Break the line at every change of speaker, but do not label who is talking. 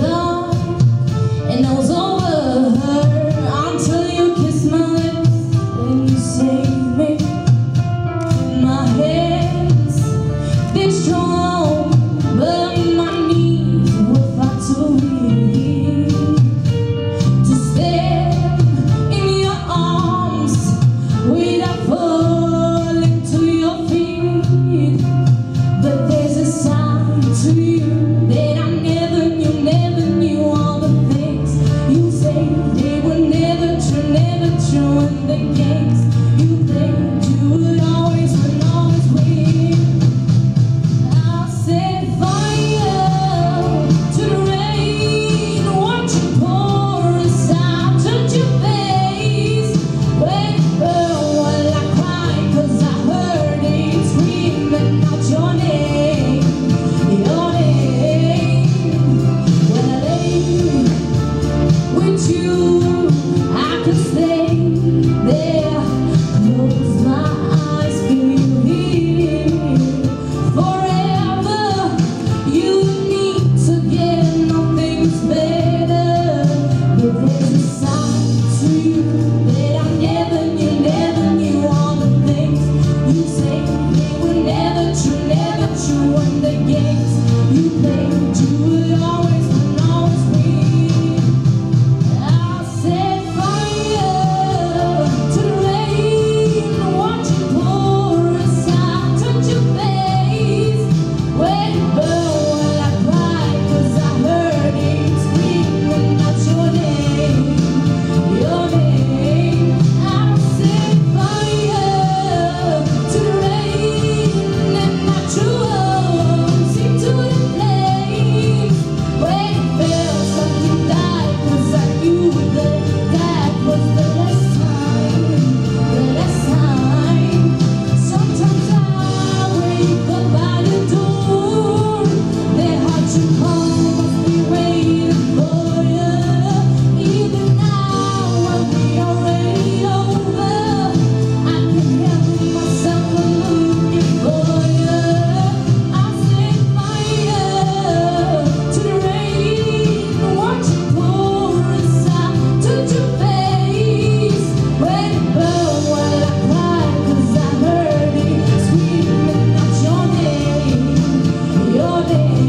love. nothing